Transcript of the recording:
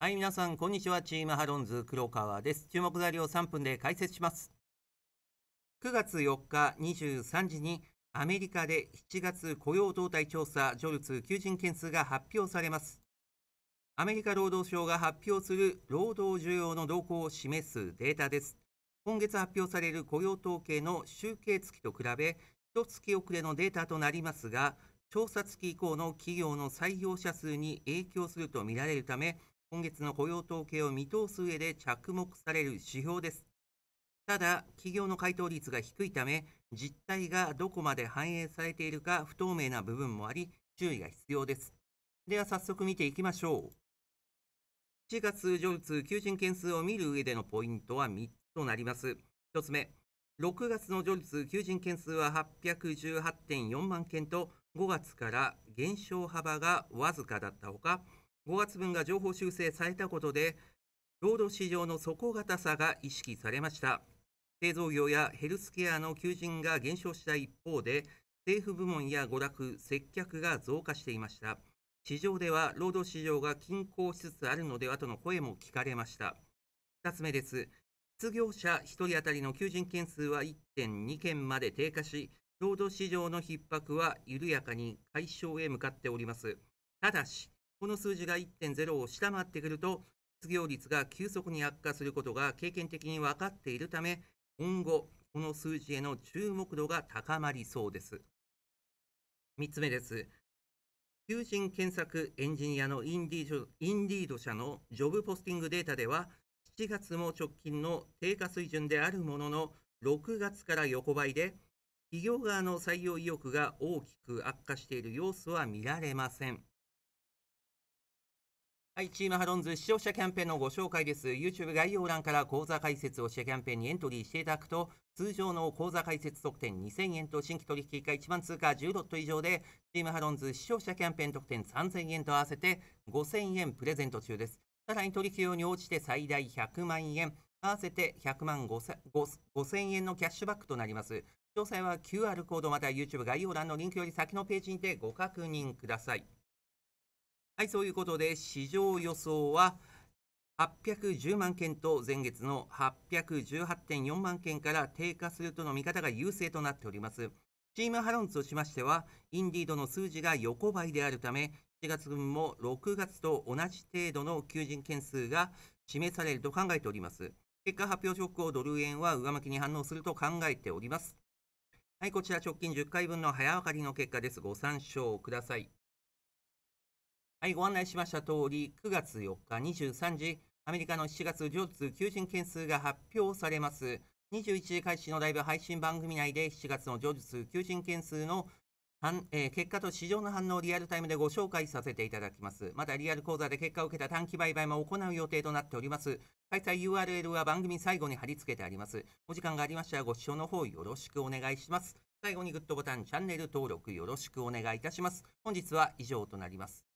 はい、皆さん、こんにちは。チームハロンズ黒川です。注目材料3分で解説します。9月4日23時にアメリカで7月雇用動態調査ジョルツ求人件数が発表されます。アメリカ労働省が発表する労働需要の動向を示すデータです。今月発表される雇用統計の集計月と比べ、1月遅れのデータとなりますが、調査月以降の企業の採用者数に影響するとみられるため、今月の雇用統計を見通す上で着目される指標です。ただ、企業の回答率が低いため、実態がどこまで反映されているか不透明な部分もあり、注意が必要です。では早速見ていきましょう。7月ジョルツ求人件数を見る上でのポイントは3つとなります。1つ目、6月のジョルツ求人件数は818.4万件と5月から減少幅がわずかだったほか、5月分が情報修正されたことで、労働市場の底堅さが意識されました。製造業やヘルスケアの求人が減少した一方で、政府部門や娯楽、接客が増加していました。市場では労働市場が均衡しつつあるのではとの声も聞かれました。2つ目です。失業者1人当たりの求人件数は1.2件まで低下し、労働市場の逼迫は緩やかに解消へ向かっております。ただし、この数字が1.0を下回ってくると、失業率が急速に悪化することが経験的に分かっているため、今後、この数字への注目度が高まりそうです。3つ目です。求人検索エンジニアのインディード社のジョブポスティングデータでは、7月も直近の低下水準であるものの、6月から横ばいで、企業側の採用意欲が大きく悪化している様子は見られません。はい、チームハロンズ視聴者キャンペーンのご紹介です。YouTube 概要欄から講座解説をしてキャンペーンにエントリーしていただくと、通常の講座解説特典2000円と新規取引以下1万通貨10ロット以上で、チームハロンズ視聴者キャンペーン特典3000円と合わせて5000円プレゼント中です。さらに取引量に応じて最大100万円、合わせて100万 5000, 5000円のキャッシュバックとなります。詳細は QR コードまたは YouTube 概要欄のリンクより先のページにてご確認ください。はい、そういうことで市場予想は810万件と前月の818.4万件から低下するとの見方が優勢となっております。チームハロンズとしましては、インディードの数字が横ばいであるため、7月分も6月と同じ程度の求人件数が示されると考えております。結果発表直後、ドル円は上向きに反応すると考えております。はい、こちら直近10回分の早分かりの結果です。ご参照ください。はい、ご案内しました通り、9月4日23時、アメリカの7月上通求人件数が発表されます。21時開始のライブ配信番組内で7月の上通求人件数のえー、結果と市場の反応をリアルタイムでご紹介させていただきます。また、リアル講座で結果を受けた短期売買も行う予定となっております。開催 URL は番組最後に貼り付けてあります。お時間がありましたらご視聴の方よろしくお願いします。最後にグッドボタン、チャンネル登録よろしくお願いいたします。本日は以上となります。